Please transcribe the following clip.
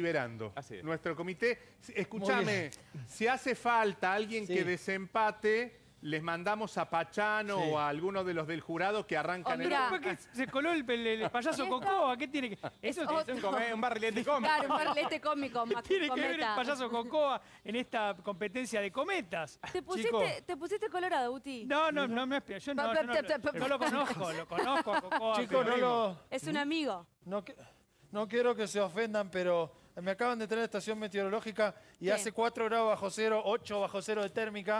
deliberando. Así es. Nuestro comité. Escúchame, si hace falta alguien Sí. que desempate, les mandamos a Pachano Sí. o a alguno de los del jurado que arrancan Oh, el... que se coló el, el- el payaso Cocoa, ¿qué tiene que...? Eso Es tiene- Es un, un barrilete cómico. Claro, un barrilete cómico, Mac- tiene que ver el payaso Cocoa en esta competencia de cometas. ¿Te pusiste, te pusiste colorado, Uti? No, no, no me espera. Yo no, yo no, no lo conozco, lo conozco a Cocoa. Chicos, no lo... Es un amigo. No, que- no quiero que se ofendan, pero me acaban de traer la estación meteorológica y ¿Qué? hace 4 grados bajo cero, 8 bajo cero de térmica.